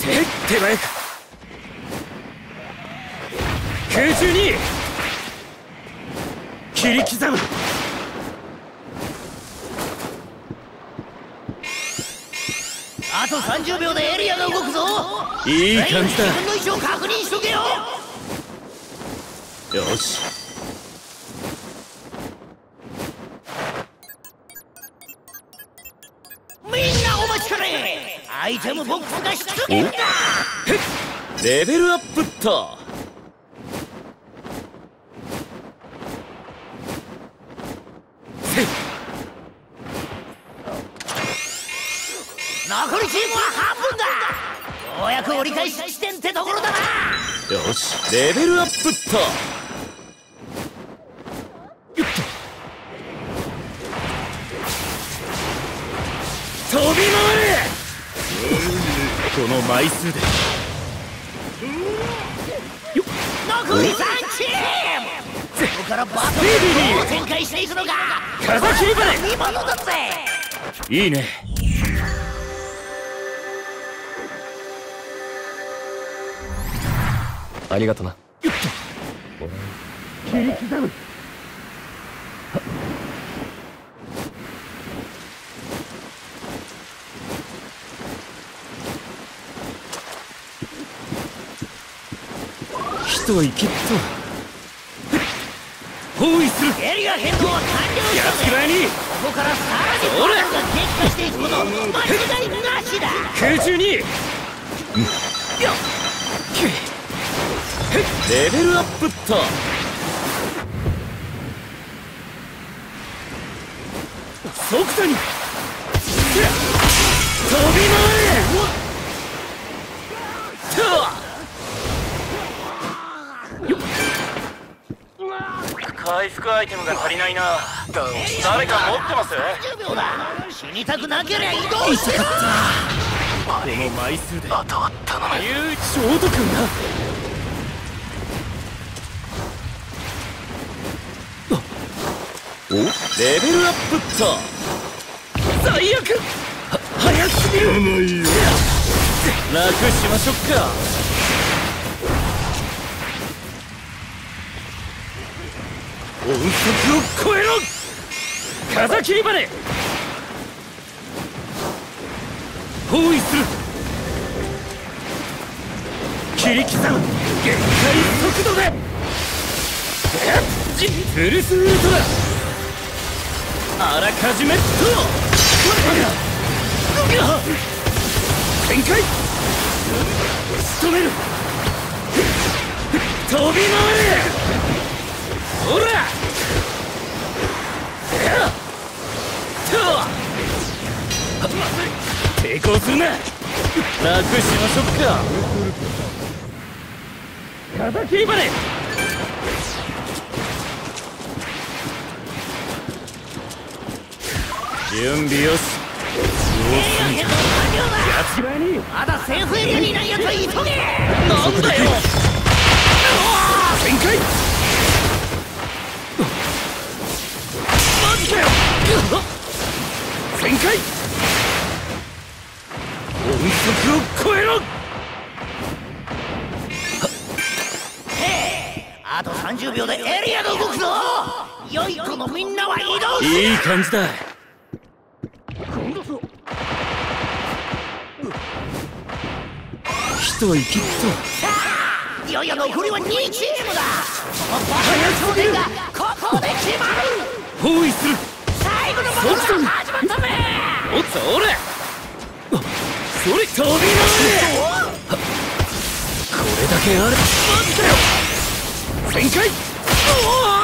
手手早く空中に切り刻む。あと30秒でエリアが動くぞ。いい感じだ。自分の位置を確認しとけよ。よし。みんなお待ちかねアイテムボックスが出現だ！レベルアップっと残りチームは半分だ！ようやく折り返し地点ってところだな！よしレベルアップっと。飛び回れこの枚数で残り3チームここからバトルを展開していくのが風切り見物だぜいいねありがとな一息っと包囲するエリア変動は完了やしたぜつらに。ここからさらにが激化していくこと間違いなしだ。空中に。よレベルアップっと。即座に。飛び回れ回復アイテムが足りないな。誰か持ってます？10秒だ。死にたくなけりゃ移動してこの枚数で。あとは頼むゆうちょうどくんなお？レベルアップっと最悪。は早すぎる。楽しましょっか音速を超えろ！風切りバネ包囲する！切り刻む！限界速度で！フルスウルトラあらかじめっと！展開仕留める飛び回れ抵抗するな楽しましょっか。風切りバネ準備よし。まだセーフエリアにいないやつは急げ。なんだよ。展開。マジかよ。展開。音速を超えろあと30秒でエリアが動くぞ！良い子のみんなは移動いい感じだ。一息っいよいよ残りは2チームだ！そのバトルの頂点がここで決まる！と包囲する。最後のバトルが始まった飛び回れ。これだけあるマジかよ全開おお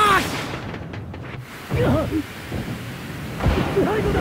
最後だ